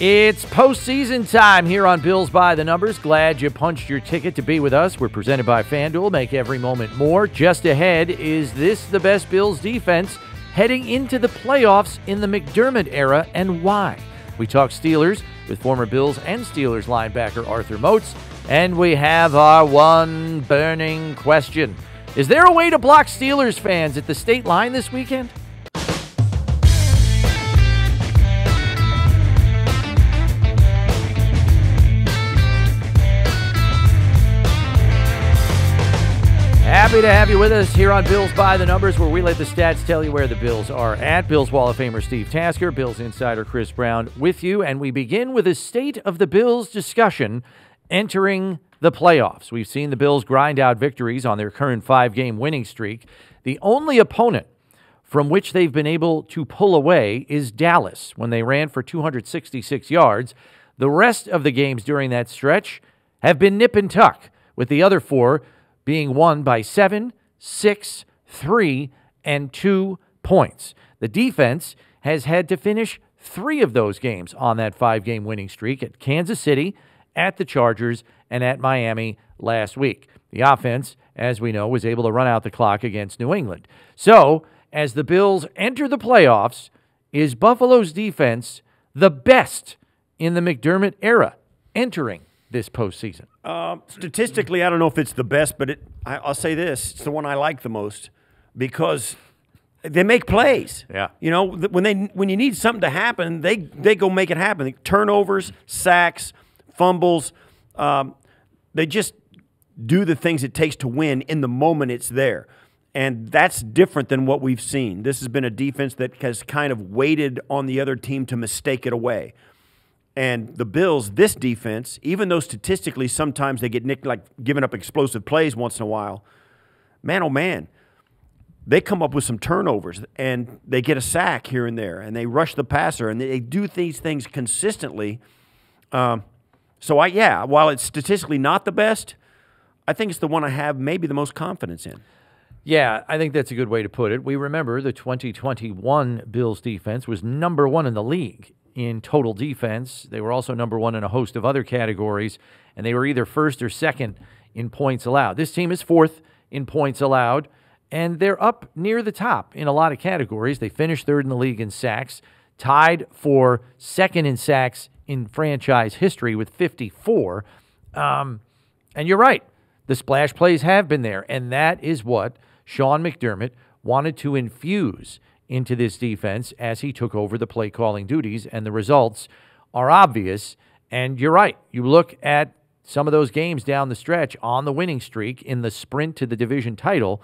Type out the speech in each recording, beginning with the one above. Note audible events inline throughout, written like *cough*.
It's postseason time here on Bills by the Numbers. Glad you punched your ticket to be with us. We're presented by FanDuel. Make every moment more. Just ahead, is this the best Bills defense heading into the playoffs in the McDermott era and why? We talk Steelers with former Bills and Steelers linebacker Arthur Moats, and we have our one burning question. Is there a way to block Steelers fans at the state line this weekend? Happy to have you with us here on Bills by the Numbers, where we let the stats tell you where the Bills are at. Bills Wall of Famer Steve Tasker, Bills insider Chris Brown with you, and we begin with a state of the Bills discussion entering the playoffs. We've seen the Bills grind out victories on their current five game winning streak. The only opponent from which they've been able to pull away is Dallas when they ran for 266 yards. The rest of the games during that stretch have been nip and tuck, with the other four being won by seven, six, three, and two points. The defense has had to finish three of those games on that five game winning streak at Kansas City, at the Chargers, and at Miami last week. The offense, as we know, was able to run out the clock against New England. So, as the Bills enter the playoffs, is Buffalo's defense the best in the McDermott era entering this postseason? Um, statistically, I don't know if it's the best, but it, I, I'll say this: it's the one I like the most because they make plays. Yeah. You know, when they when you need something to happen, they they go make it happen. Turnovers, sacks, fumbles. Um, they just do the things it takes to win in the moment it's there. And that's different than what we've seen. This has been a defense that has kind of waited on the other team to mistake it away. And the Bills, this defense, even though statistically sometimes they get nicked like giving up explosive plays once in a while, man, oh man, they come up with some turnovers and they get a sack here and there and they rush the passer and they do these things consistently. Um, so I, yeah, while it's statistically not the best, I think it's the one I have maybe the most confidence in. Yeah, I think that's a good way to put it. We remember the 2021 Bills defense was number one in the league in total defense. They were also number one in a host of other categories, and they were either first or second in points allowed. This team is fourth in points allowed, and they're up near the top in a lot of categories. They finished third in the league in sacks, tied for second in sacks in franchise history with 54. Um, and you're right, the splash plays have been there, and that is what Sean McDermott wanted to infuse into this defense as he took over the play calling duties, and the results are obvious. And you're right. You look at some of those games down the stretch on the winning streak in the sprint to the division title,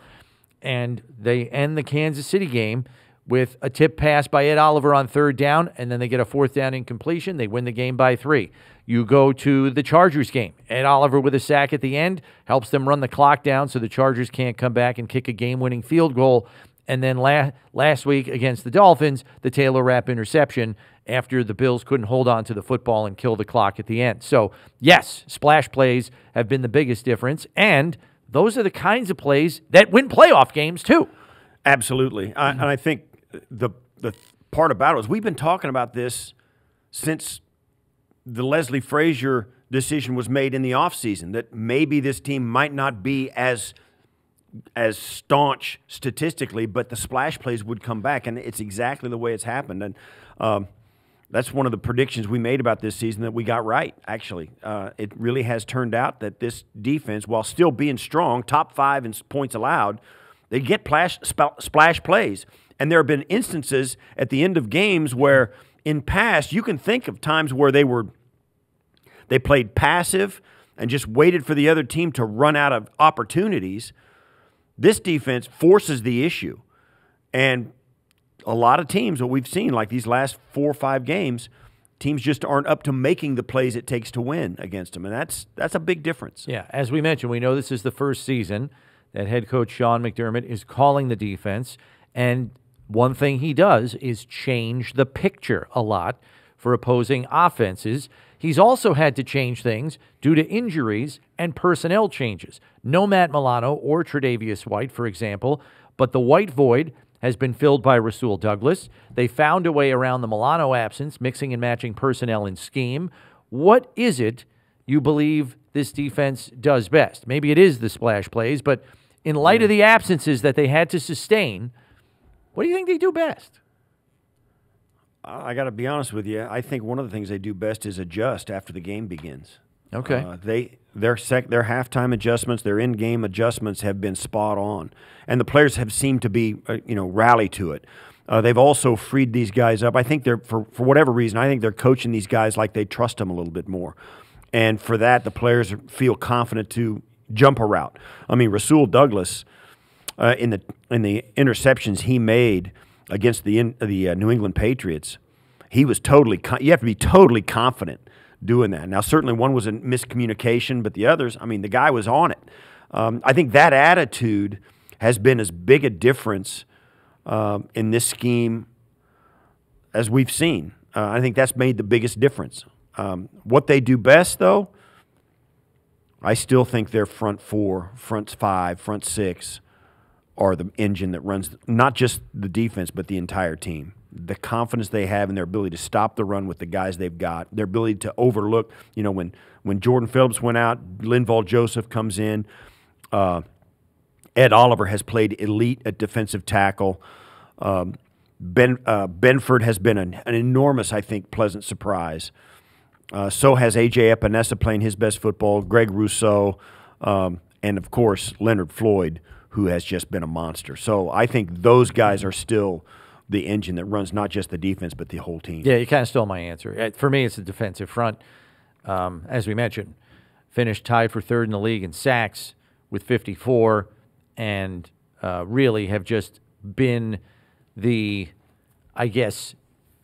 and they end the Kansas City game with a tip pass by Ed Oliver on third down, and then they get a fourth down incompletion. They win the game by three. You go to the Chargers game. Ed Oliver with a sack at the end helps them run the clock down so the Chargers can't come back and kick a game winning field goal and then la- last week against the Dolphins, the Taylor Rapp interception after the Bills couldn't hold on to the football and kill the clock at the end. So, yes, splash plays have been the biggest difference. And those are the kinds of plays that win playoff games, too. Absolutely. I, mm-hmm. and I think the, the part about it is we've been talking about this since the Leslie Frazier decision was made in the offseason that maybe this team might not be as – as staunch statistically, but the splash plays would come back, and it's exactly the way it's happened. And um, that's one of the predictions we made about this season that we got right. Actually, uh, it really has turned out that this defense, while still being strong, top five in points allowed, they get splash, splash plays. And there have been instances at the end of games where, in past, you can think of times where they were they played passive and just waited for the other team to run out of opportunities this defense forces the issue. And a lot of teams, what we've seen, like these last four or five games, teams just aren't up to making the plays it takes to win against them. And that's that's a big difference. Yeah. As we mentioned, we know this is the first season that head coach Sean McDermott is calling the defense. And one thing he does is change the picture a lot for opposing offenses. He's also had to change things due to injuries and personnel changes. No Matt Milano or Tre'Davious White, for example, but the white void has been filled by Rasul Douglas. They found a way around the Milano absence, mixing and matching personnel and scheme. What is it you believe this defense does best? Maybe it is the splash plays, but in light of hmm. the absences that they had to sustain, what do you think they do best? I got to be honest with you. I think one of the things they do best is adjust after the game begins. Okay. Uh, they their sec, their halftime adjustments, their in-game adjustments have been spot on, and the players have seemed to be uh, you know rally to it. Uh, they've also freed these guys up. I think they're for for whatever reason. I think they're coaching these guys like they trust them a little bit more, and for that the players feel confident to jump a route. I mean, Rasul Douglas uh, in the in the interceptions he made against the the uh, New England Patriots, he was totally. you have to be totally confident doing that. Now, certainly one was a miscommunication, but the others, I mean, the guy was on it. Um, I think that attitude has been as big a difference um, in this scheme as we've seen. Uh, I think that's made the biggest difference. Um, what they do best, though, I still think their front four, front five, front six are the engine that runs not just the defense, but the entire team the confidence they have in their ability to stop the run with the guys they've got, their ability to overlook. You know, when when Jordan Phillips went out, Linval Joseph comes in. Uh, Ed Oliver has played elite at defensive tackle. Um, ben uh, Benford has been an, an, enormous, I think, pleasant surprise. Uh, so has AJ Epenesa playing his best football. Greg Rousseau, um, and of course Leonard Floyd, who has just been a monster. So I think those guys are still the engine that runs not just the defense but the whole team. Yeah, you kind of stole my answer. Uh, for me, it's the defensive front. Um, as we mentioned, finished tied for third in the league in sacks with 54, and uh, really have just been the, I guess,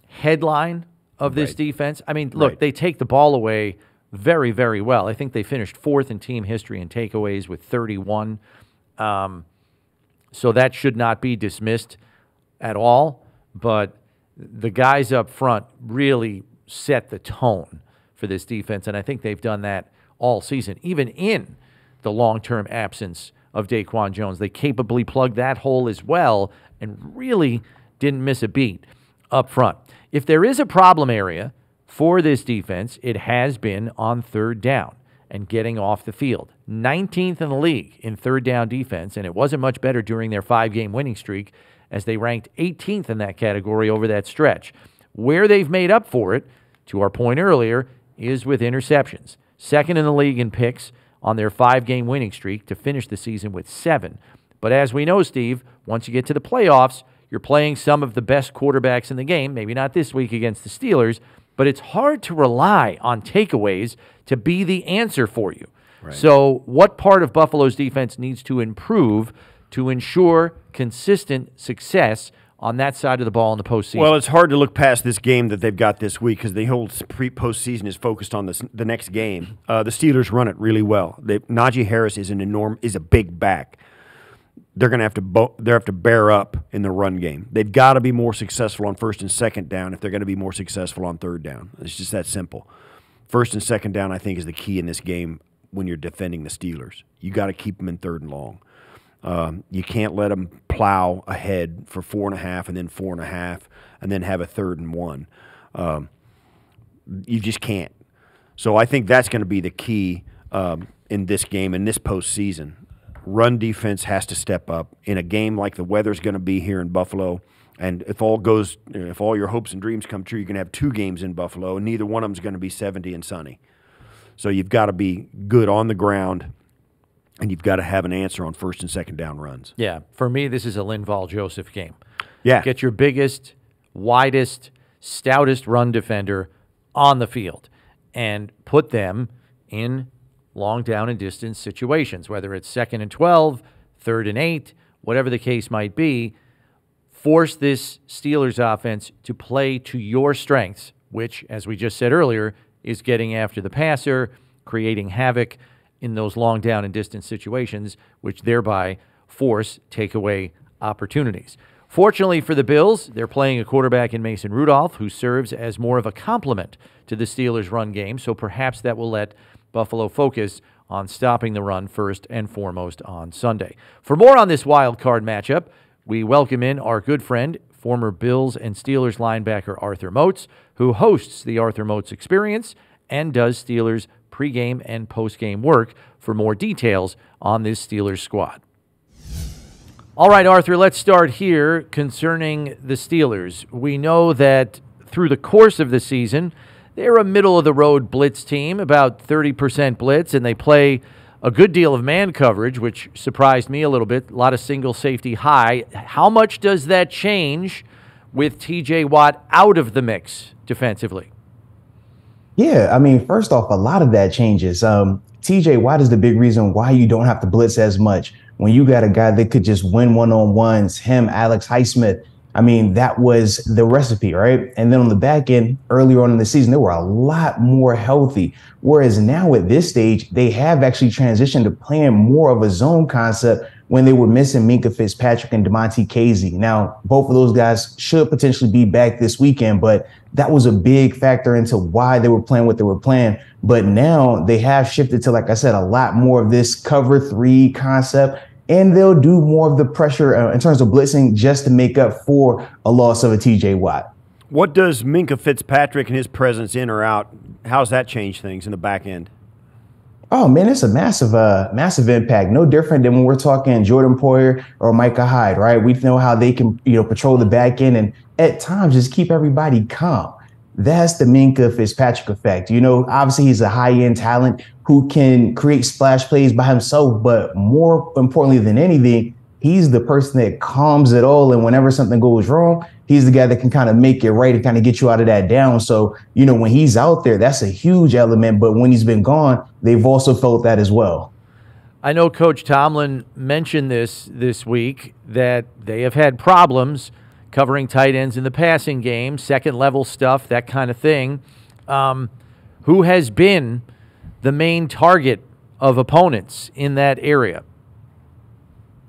headline of this right. defense. I mean, look, right. they take the ball away very, very well. I think they finished fourth in team history in takeaways with 31. Um, so that should not be dismissed at all, but the guys up front really set the tone for this defense, and I think they've done that all season, even in the long-term absence of Daquan Jones. They capably plugged that hole as well and really didn't miss a beat up front. If there is a problem area for this defense, it has been on third down and getting off the field. 19th in the league in third down defense, and it wasn't much better during their five game winning streak as they ranked 18th in that category over that stretch. Where they've made up for it, to our point earlier, is with interceptions. Second in the league in picks on their five game winning streak to finish the season with seven. But as we know, Steve, once you get to the playoffs, you're playing some of the best quarterbacks in the game. Maybe not this week against the Steelers, but it's hard to rely on takeaways to be the answer for you. Right. So, what part of Buffalo's defense needs to improve to ensure consistent success on that side of the ball in the postseason. Well, it's hard to look past this game that they've got this week because the whole pre postseason is focused on this, the next game. Uh, the Steelers run it really well. They, Najee Harris is an enorm is a big back. They're going to have to bo- they have to bear up in the run game. They've got to be more successful on first and second down if they're going to be more successful on third down. It's just that simple. First and second down, I think, is the key in this game when you're defending the Steelers. You got to keep them in third and long. Um, you can't let them plow ahead for four and a half and then four and a half and then have a third and one. Um, you just can't. So I think that's going to be the key um, in this game, in this postseason. Run defense has to step up in a game like the weather's going to be here in Buffalo. And if all goes, if all your hopes and dreams come true, you're going to have two games in Buffalo, and neither one of them is going to be 70 and sunny. So you've got to be good on the ground and you've got to have an answer on first and second down runs. Yeah, for me, this is a Linval Joseph game. Yeah, get your biggest, widest, stoutest run defender on the field, and put them in long down and distance situations, whether it's second and twelve, third and eight, whatever the case might be. Force this Steelers offense to play to your strengths, which, as we just said earlier, is getting after the passer, creating havoc in those long down and distance situations, which thereby force takeaway opportunities. Fortunately for the Bills, they're playing a quarterback in Mason Rudolph who serves as more of a complement to the Steelers' run game, so perhaps that will let Buffalo focus on stopping the run first and foremost on Sunday. For more on this wild card matchup, we welcome in our good friend, former Bills and Steelers linebacker Arthur Moats, who hosts the Arthur Moats Experience and does Steelers pregame and postgame work for more details on this Steelers squad. All right, Arthur, let's start here concerning the Steelers. We know that through the course of the season, they're a middle of the road blitz team, about 30% blitz, and they play a good deal of man coverage, which surprised me a little bit. A lot of single safety high. How much does that change with TJ Watt out of the mix defensively? Yeah, I mean, first off, a lot of that changes. Um, TJ Watt is the big reason why you don't have to blitz as much when you got a guy that could just win one on ones, him, Alex Highsmith. I mean, that was the recipe, right? And then on the back end, earlier on in the season, they were a lot more healthy. Whereas now at this stage, they have actually transitioned to playing more of a zone concept when they were missing Minkah Fitzpatrick and Damontae Kazee. Now, both of those guys should potentially be back this weekend, but that was a big factor into why they were playing what they were playing. But now they have shifted to, like I said, a lot more of this cover three concept and they'll do more of the pressure uh, in terms of blitzing just to make up for a loss of a TJ Watt. What does Minkah Fitzpatrick and his presence in or out? How's that change things in the back end? Oh man, it's a massive, uh, massive impact. No different than when we're talking Jordan Poyer or Micah Hyde, right? We know how they can, you know, patrol the back end and at times just keep everybody calm. That's the Minkah Fitzpatrick effect. You know, obviously he's a high end talent who can create splash plays by himself, but more importantly than anything, he's the person that calms it all. And whenever something goes wrong, he's the guy that can kind of make it right and kind of get you out of that down. So, you know, when he's out there, that's a huge element. But when he's been gone, they've also felt that as well. I know Coach Tomlin mentioned this this week that they have had problems covering tight ends in the passing game, second level stuff, that kind of thing. Um, who has been the main target of opponents in that area?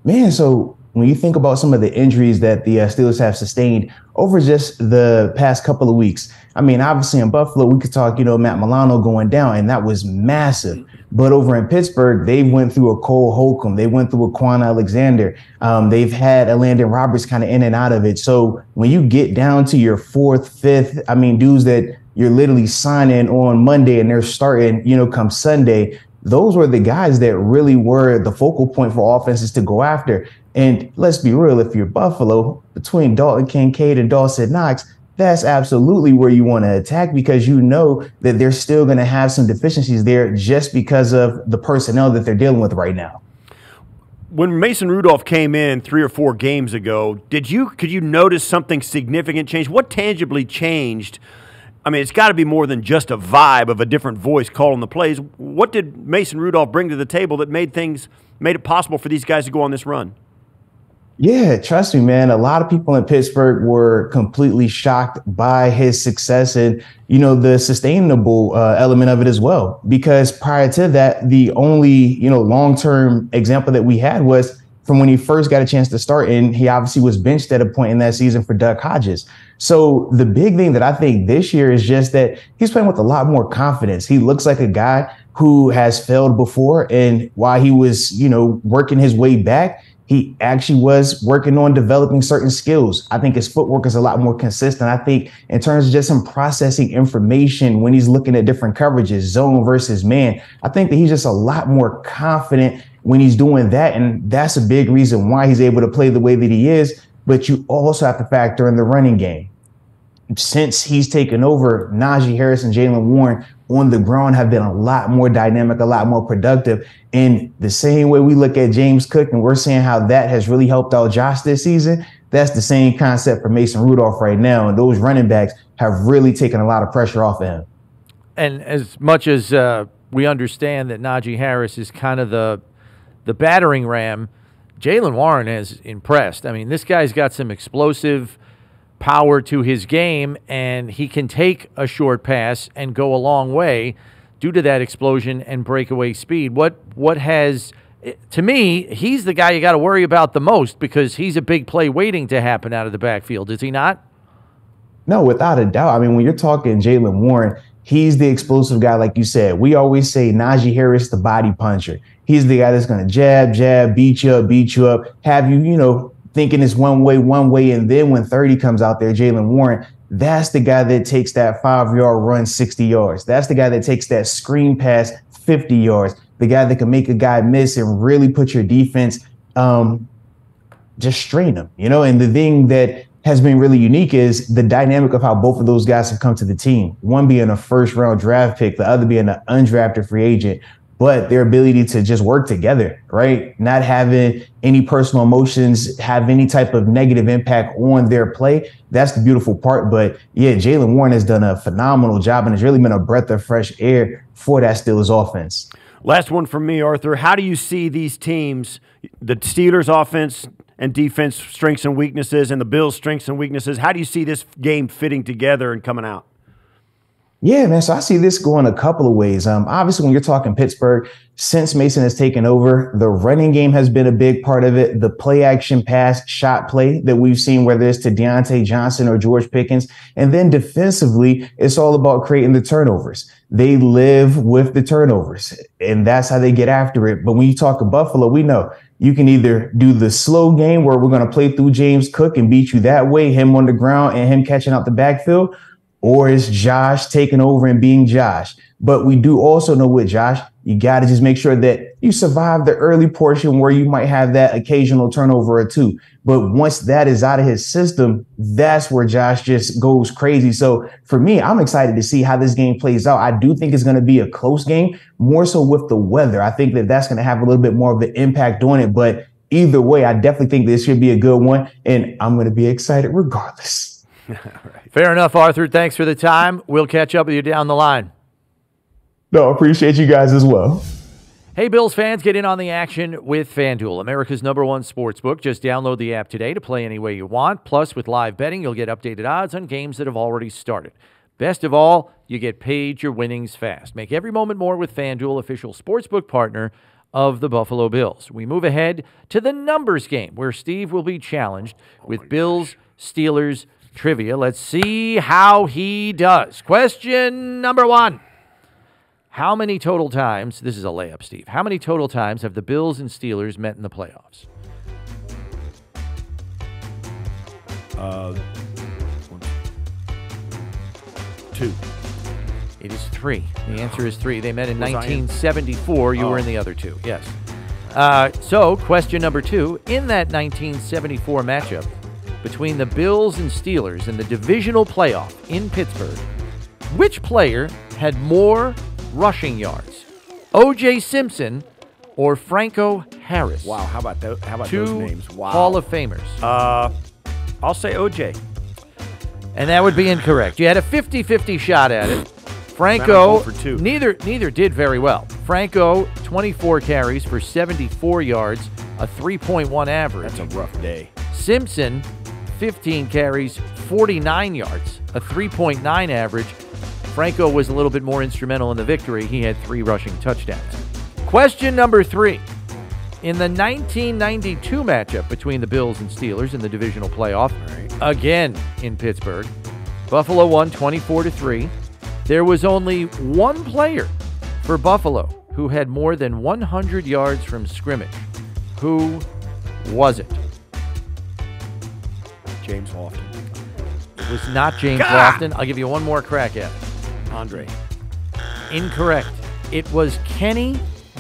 Man, so when you think about some of the injuries that the uh, Steelers have sustained over just the past couple of weeks, I mean, obviously in Buffalo, we could talk, you know, Matt Milano going down, and that was massive. But over in Pittsburgh, they went through a Cole Holcomb, they went through a Kwon Alexander, um, they've had a Landon Roberts kind of in and out of it. So when you get down to your fourth, fifth, I mean, dudes that you're literally signing on Monday and they're starting, you know, come Sunday, those were the guys that really were the focal point for offenses to go after. And let's be real, if you're Buffalo, between Dalton Kincaid and Dawson Knox, that's absolutely where you want to attack because you know that they're still going to have some deficiencies there just because of the personnel that they're dealing with right now. When Mason Rudolph came in three or four games ago, did you could you notice something significant change? What tangibly changed? I mean, it's got to be more than just a vibe of a different voice calling the plays. What did Mason Rudolph bring to the table that made things made it possible for these guys to go on this run? Yeah, trust me, man. A lot of people in Pittsburgh were completely shocked by his success and, you know, the sustainable uh, element of it as well. Because prior to that, the only, you know, long term example that we had was from when he first got a chance to start, and he obviously was benched at a point in that season for Duck Hodges. So the big thing that I think this year is just that he's playing with a lot more confidence. He looks like a guy who has failed before, and while he was, you know, working his way back, he actually was working on developing certain skills. I think his footwork is a lot more consistent. I think in terms of just him processing information when he's looking at different coverages, zone versus man, I think that he's just a lot more confident when he's doing that. And that's a big reason why he's able to play the way that he is. But you also have to factor in the running game since he's taken over, Najee Harris and Jaylen Warren on the ground have been a lot more dynamic, a lot more productive. And the same way we look at James Cook and we're seeing how that has really helped out Josh this season, that's the same concept for Mason Rudolph right now. And those running backs have really taken a lot of pressure off of him. And as much as uh, we understand that Najee Harris is kind of the the battering ram, Jaylen Warren has impressed. I mean, this guy's got some explosive power to his game, and he can take a short pass and go a long way due to that explosion and breakaway speed. What what has to me, he's the guy you got to worry about the most because he's a big play waiting to happen out of the backfield, is he not? No, without a doubt. I mean, when you're talking Jaylen Warren, he's the explosive guy, like you said. We always say Najee Harris, the body puncher. He's the guy that's going to jab, jab, beat you up, beat you up, have you, you know, thinking it's one way, one way. And then when 30 comes out there, Jaylen Warren, that's the guy that takes that five yard run 60 yards. That's the guy that takes that screen pass 50 yards. The guy that can make a guy miss and really put your defense um, just strain them, you know. And the thing that has been really unique is the dynamic of how both of those guys have come to the team. One being a first round draft pick, the other being an undrafted free agent, but their ability to just work together, right? Not having any personal emotions have any type of negative impact on their play. That's the beautiful part. But yeah, Jaylen Warren has done a phenomenal job and has really been a breath of fresh air for that Steelers offense. Last one from me, Arthur. How do you see these teams, the Steelers offense and defense strengths and weaknesses and the Bills strengths and weaknesses? How do you see this game fitting together and coming out? Yeah, man. So I see this going a couple of ways. Um, obviously, when you're talking Pittsburgh, since Mason has taken over, the running game has been a big part of it. The play action pass shot play that we've seen, whether it's to Diontae Johnson or George Pickens. And then defensively, it's all about creating the turnovers. They live with the turnovers, and that's how they get after it. But when you talk of Buffalo, we know you can either do the slow game where we're going to play through James Cook and beat you that way, him on the ground and him catching out the backfield or is Josh taking over and being Josh? But we do also know with Josh, you got to just make sure that you survive the early portion where you might have that occasional turnover or two. But once that is out of his system, that's where Josh just goes crazy. So for me, I'm excited to see how this game plays out. I do think it's going to be a close game, more so with the weather. I think that that's going to have a little bit more of an impact on it. But either way, I definitely think this should be a good one. And I'm going to be excited regardless. *laughs* right. Fair enough, Arthur. Thanks for the time. We'll catch up with you down the line. No, appreciate you guys as well. Hey, Bills fans, get in on the action with FanDuel, America's number one sports book. Just download the app today to play any way you want. Plus, with live betting, you'll get updated odds on games that have already started. Best of all, you get paid your winnings fast. Make every moment more with FanDuel, official sportsbook partner of the Buffalo Bills. We move ahead to the numbers game, where Steve will be challenged oh with Bills, Steelers, trivia. Let's see how he does. Question number one How many total times, this is a layup, Steve, how many total times have the Bills and Steelers met in the playoffs? Uh, two. It is three. The answer is three. They met in 1974. You oh. were in the other two, yes. Uh, so, question number two. In that 1974 matchup, between the Bills and Steelers in the divisional playoff in Pittsburgh, which player had more rushing yards? O.J. Simpson or Franco Harris? Wow, how about those, how about Two those names? Wow. Hall of Famers. Uh, I'll say O.J. And that would be incorrect. You had a 50-50 shot at it. Franco neither neither did very well. Franco 24 carries for 74 yards, a 3.1 average. That's a rough day. Simpson 15 carries, 49 yards, a 3.9 average. Franco was a little bit more instrumental in the victory. He had three rushing touchdowns. Question number three. In the 1992 matchup between the Bills and Steelers in the divisional playoff, again in Pittsburgh, Buffalo won 24 to 3. There was only one player for Buffalo who had more than 100 yards from scrimmage. Who was it? James Lofton. It was not James God. Lofton. I'll give you one more crack at it. Andre. Incorrect. It was Kenny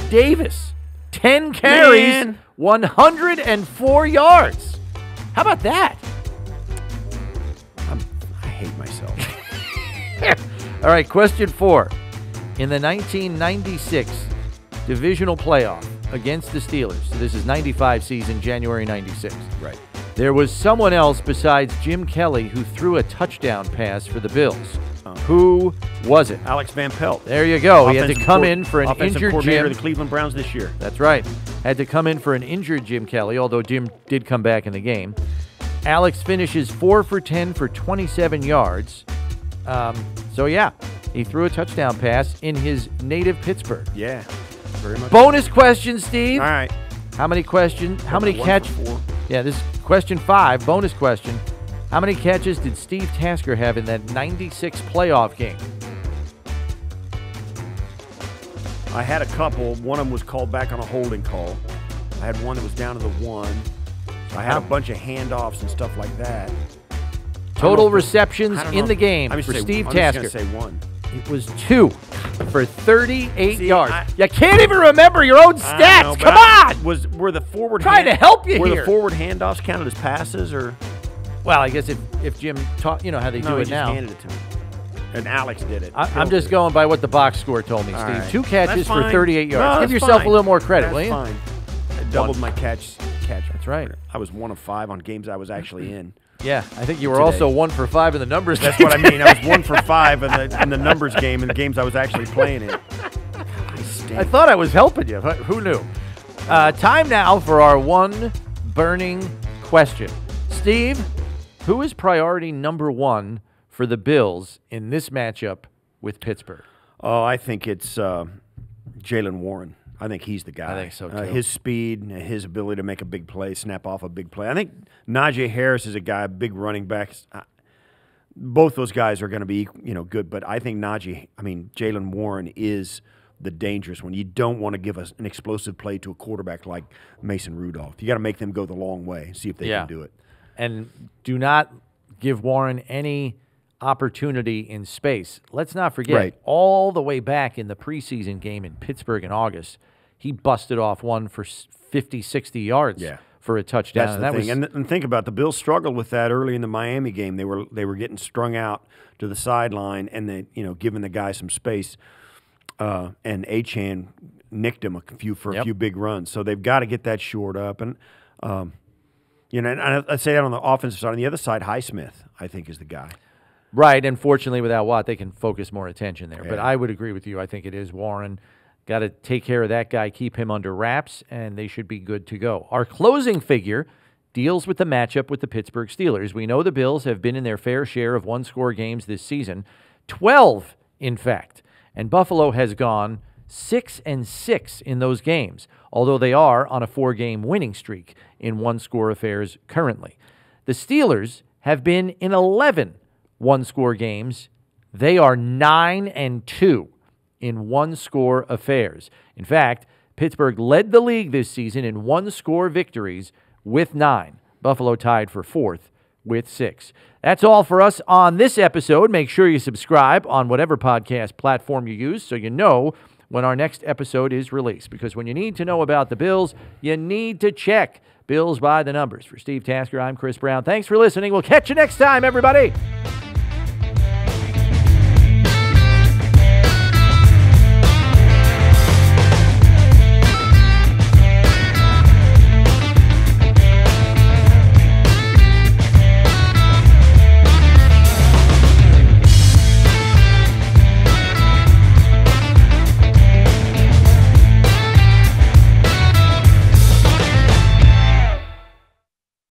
Davis. 10 carries, Man. 104 yards. How about that? I'm, i hate myself. *laughs* All right, question four. In the 1996 divisional playoff against the Steelers, so this is 95 season, January 96. Right. There was someone else besides Jim Kelly who threw a touchdown pass for the Bills. Oh. Who was it? Alex Van Pelt. There you go. Offensive he had to come in for an injured Jim. Of the Cleveland Browns this year. That's right. Had to come in for an injured Jim Kelly, although Jim did come back in the game. Alex finishes four for 10 for 27 yards. Um, so, yeah, he threw a touchdown pass in his native Pittsburgh. Yeah, very much. Bonus question, Steve. All right. How many questions? How many catch? Yeah, this Question five, bonus question. How many catches did Steve Tasker have in that 96 playoff game? I had a couple. One of them was called back on a holding call. I had one that was down to the one. I had a bunch of handoffs and stuff like that. Total I don't know if- receptions in the game I'm for say- Steve I'm just Tasker. gonna say one. It was two for 38 See, yards. I- you can't even remember your own stats. know, Come I- on. Was were the forward Trying to help you were here. the forward handoffs counted as passes or Well, I guess if, if Jim taught, you know how they no? do it just now. handed it to me, and Alex did it. I, I'm just going by what the box score told me, All Steve. right. Two catches for fine. 38 No, yards. Give yourself fine. a little more credit, That's will you? fine. I doubled my catch. Catch. That's right. I was one of five on games I was actually *clears throat* in. Yeah, I think you were Today. also one for five in the numbers. That's what I mean. I was one for *laughs* five in the in the numbers game in the games I was actually playing in. I. I thought I was helping you. but Who knew? Uh, time now for our one burning question. Steve, who is priority number one for the Bills in this matchup with Pittsburgh? Oh, I think it's uh, Jaylen Warren. I think he's the guy. I think so, Uh, too. his speed, his ability to make a big play, snap off a big play. I think Najee Harris is a guy, big running back. Uh, Both those guys are going to be, you know, good. But I think Najee, I mean Jaylen Warren is the dangerous one. You don't want to give us an explosive play to a quarterback like Mason Rudolph. You got to make them go the long way, see if they Yeah. can do it. And do not give Warren any opportunity in space. Let's not forget, Right. all the way back in the preseason game in Pittsburgh in August, he busted off one for s- 50, 60 yards Yeah. for a touchdown. That's and that thing. was and, and think about it, the Bills struggled with that early in the Miami game. They were they were getting strung out to the sideline and they you know giving the guy some space. Uh, and Achane nicked him a few for a Yep. few big runs. So they've got to get that shored up. And um, you know, and I, I say that on the offensive side. On the other side, Highsmith, I think, is the guy. Right, and fortunately, without Watt, they can focus more attention there. But I would agree with you. I think it is Warren. Got to take care of that guy, keep him under wraps, and they should be good to go. Our closing figure deals with the matchup with the Pittsburgh Steelers. We know the Bills have been in their fair share of one score games this season 12, in fact. And Buffalo has gone 6 and 6 in those games, although they are on a four game winning streak in one score affairs currently. The Steelers have been in 11 one score games. They are 9 and 2 in one score affairs. In fact, Pittsburgh led the league this season in one score victories with 9. Buffalo tied for 4th with 6. That's all for us on this episode. Make sure you subscribe on whatever podcast platform you use so you know when our next episode is released because when you need to know about the Bills, you need to check Bills by the numbers. For Steve Tasker, I'm Chris Brown. Thanks for listening. We'll catch you next time, everybody.